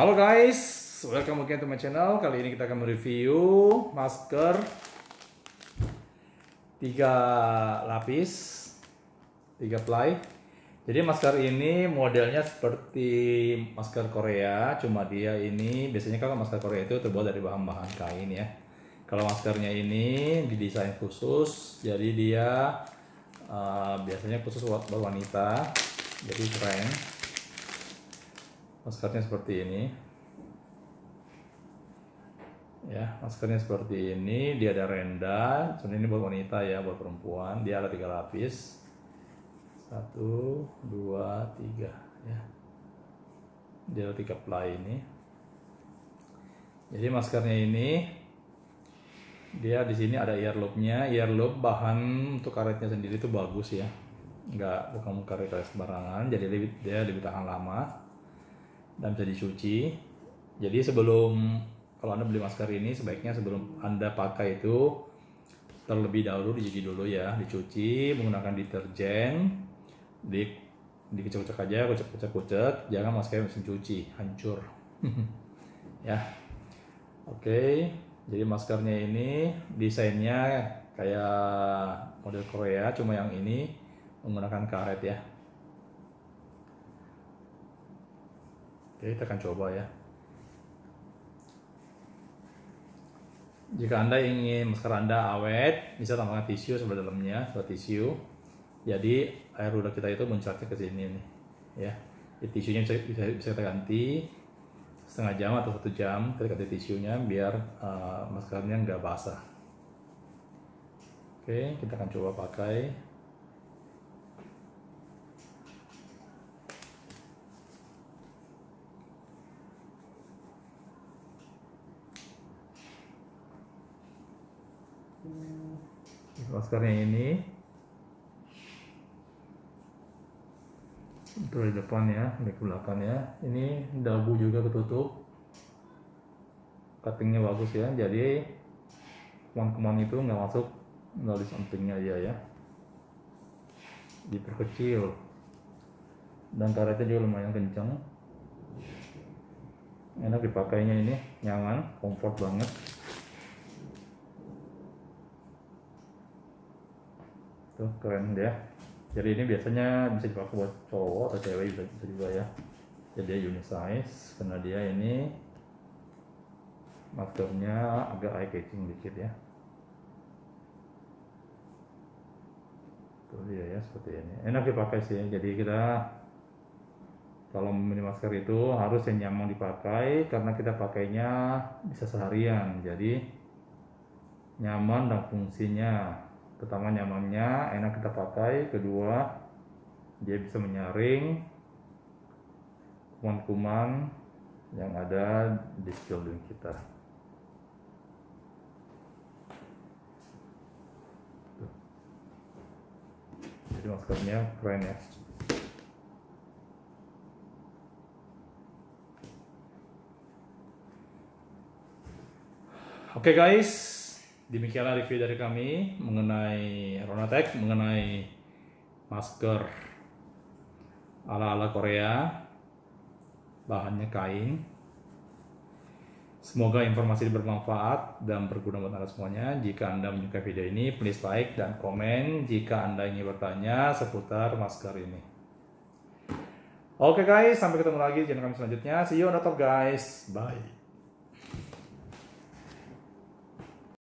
Halo guys, welcome again to my channel. Kali ini kita akan mereview masker tiga lapis, tiga ply. Jadi masker ini modelnya seperti masker Korea, cuma dia ini biasanya kalau masker Korea itu terbuat dari bahan-bahan kain ya. Kalau maskernya ini didesain khusus, jadi dia uh, biasanya khusus buat wanita, jadi keren maskernya seperti ini. Ya maskernya seperti ini. Dia ada renda. Cuman ini buat wanita ya buat perempuan. Dia ada tiga lapis. Satu dua tiga ya. Dia ada tiga ply ini. Jadi maskernya ini dia di sini ada earlobe-nya. Earlobe bahan untuk karetnya sendiri itu bagus ya. Nggak bukan karet karet sembarangan. Jadi dia lebih tahan lama dan bisa dicuci. Jadi sebelum kalau Anda beli masker ini sebaiknya sebelum Anda pakai itu terlebih dahulu dicuci dulu ya, dicuci menggunakan deterjen, di dikecek-kecek aja, kucek-kucek, jangan masker mesin cuci, hancur. ya. Oke, jadi maskernya ini desainnya kayak model Korea, cuma yang ini menggunakan karet ya. Oke, kita akan coba ya. Jika Anda ingin masker Anda awet, bisa tambahkan tisu sebelah dalamnya, sebelah tisu. Jadi air ludah kita itu muncratnya ke sini nih, ya. Jadi, tisunya bisa, bisa, bisa kita ganti setengah jam atau satu jam kita ganti tisunya biar uh, maskernya nggak basah. Oke, kita akan coba pakai maskernya ini. Dari depan ya dari belakang ya. Ini dagu juga ketutup. Cuttingnya bagus ya jadi kuman-kuman itu nggak masuk melalui sampingnya aja ya. Diperkecil. Dan karetnya juga lumayan kencang enak dipakainya ini nyaman comfort banget tuh keren dia. Jadi ini biasanya bisa dipakai buat cowok atau cewek bisa, bisa juga ya. Jadi unisize karena dia ini maskernya agak eye catching dikit ya. Tuh dia ya seperti ini. Enak dipakai sih. Jadi kita kalau memilih masker itu harus yang nyaman dipakai karena kita pakainya bisa seharian. Jadi nyaman dan fungsinya pertama nyamannya enak kita pakai. Kedua dia bisa menyaring. Kuman-kuman yang ada di sekeliling kita. Jadi maskernya keren ya. Oke okay guys, demikianlah review dari kami mengenai Ronatec, mengenai masker ala-ala Korea, bahannya kain. Semoga informasi ini bermanfaat dan berguna buat Anda semuanya. Jika Anda menyukai video ini, please like dan komen jika Anda ingin bertanya seputar masker ini. Oke okay guys, sampai ketemu lagi di channel kami selanjutnya. See you on the top guys. Bye.